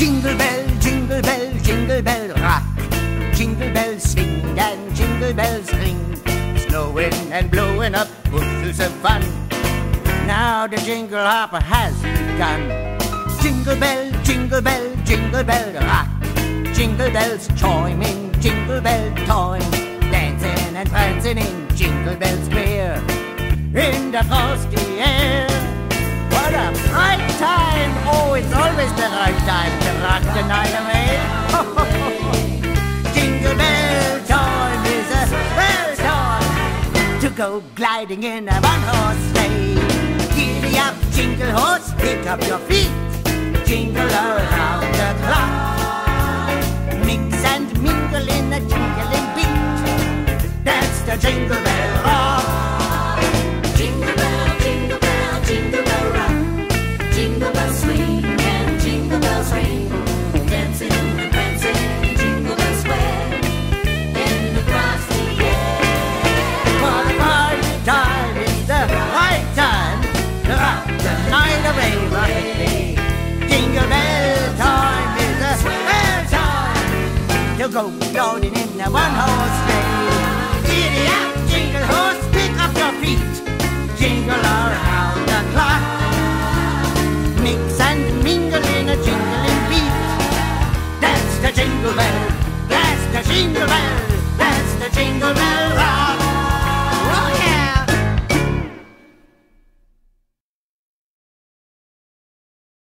Jingle bell, jingle bell, jingle bell rock. Jingle bells swing and jingle bells ring. Snowing and blowing up bushels of fun. Now the jingle hopper has begun. Jingle bell, jingle bell, jingle bell rock. Jingle bells chiming, jingle bell time. Dancing and prancing in Jingle Bell Square. In the frosty air. What a bright time! Oh, it's always the right go gliding in a one-horse sleigh. Giddy up, jingle horse, pick up your feet, jingle around go down in the one horse sleigh. Giddy up, jingle horse, pick up your feet, jingle around the clock. Mix and mingle in a jingling beat. That's the jingle bell, that's the jingle bell, that's the jingle bell.